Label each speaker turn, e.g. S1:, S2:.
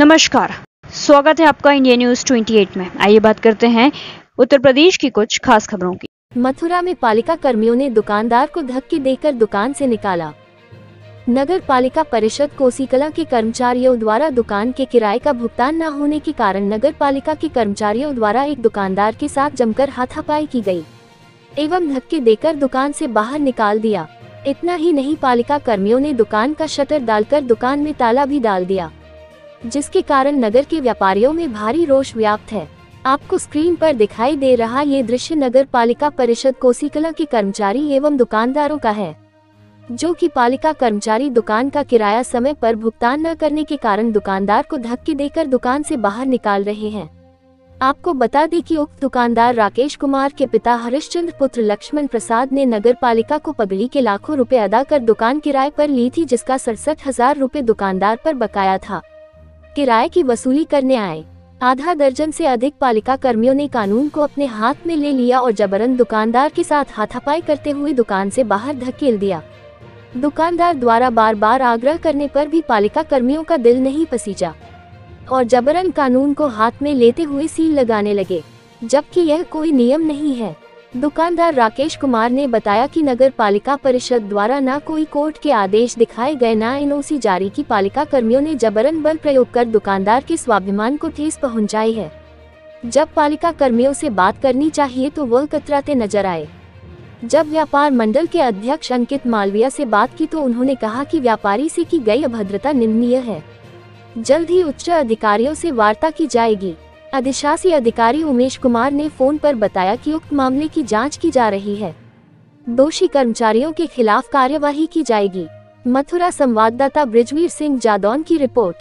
S1: नमस्कार। स्वागत है आपका इंडिया न्यूज़ 28 में। आइए बात करते हैं उत्तर प्रदेश की कुछ खास खबरों की।
S2: मथुरा में पालिका कर्मियों ने दुकानदार को धक्के देकर दुकान से निकाला। नगर पालिका परिषद कोसीकला के कर्मचारियों द्वारा दुकान के किराए का भुगतान न होने के कारण नगर पालिका के कर्मचारियों द्वारा एक दुकानदार के साथ जमकर हाथापाई की गई, एवं धक्के देकर दुकान से बाहर निकाल दिया। इतना ही नहीं, पालिका कर्मियों ने दुकान का शटर डालकर दुकान में ताला भी डाल दिया। जिसके कारण नगर के व्यापारियों में भारी रोष व्याप्त है। आपको स्क्रीन पर दिखाई दे रहा ये दृश्य नगर पालिका परिषद कोसीकला के कर्मचारी एवं दुकानदारों का है, जो कि पालिका कर्मचारी दुकान का किराया समय पर भुगतान न करने के कारण दुकानदार को धक्के देकर दुकान से बाहर निकाल रहे हैं। आपको बता दें कि उक्त दुकानदार राकेश कुमार के पिता हरिश्चंद्र पुत्र लक्ष्मण प्रसाद ने नगर पालिका को पगड़ी के लाखों रुपए अदा कर दुकान किराए पर ली थी, जिसका सड़सठ हज़ार रूपए दुकानदार पर बकाया था। किराए की वसूली करने आए। आधा दर्जन से अधिक पालिका कर्मियों ने कानून को अपने हाथ में ले लिया और जबरन दुकानदार के साथ हाथापाई करते हुए दुकान से बाहर धकेल दिया। दुकानदार द्वारा बार बार आग्रह करने पर भी पालिका कर्मियों का दिल नहीं पसीजा और जबरन कानून को हाथ में लेते हुए सील लगाने लगे, जबकि यह कोई नियम नहीं है। दुकानदार राकेश कुमार ने बताया कि नगर पालिका परिषद द्वारा न कोई कोर्ट के आदेश दिखाए गए, न एनओसी जारी की पालिका कर्मियों ने जबरन बल प्रयोग कर दुकानदार के स्वाभिमान को ठेस पहुंचाई है। जब पालिका कर्मियों से बात करनी चाहिए तो वह कतराते नज़र आए। जब व्यापार मंडल के अध्यक्ष अंकित मालविया से बात की तो उन्होंने कहा कि व्यापारी से की गई अभद्रता निंदनीय है। जल्द ही उच्च अधिकारियों से वार्ता की जाएगी। अधिशासी अधिकारी उमेश कुमार ने फ़ोन पर बताया कि उक्त मामले की जाँच की जा रही है। दोषी कर्मचारियों के खिलाफ कार्यवाही की जाएगी। मथुरा संवाददाता ब्रिजवीर सिंह जादौन की रिपोर्ट।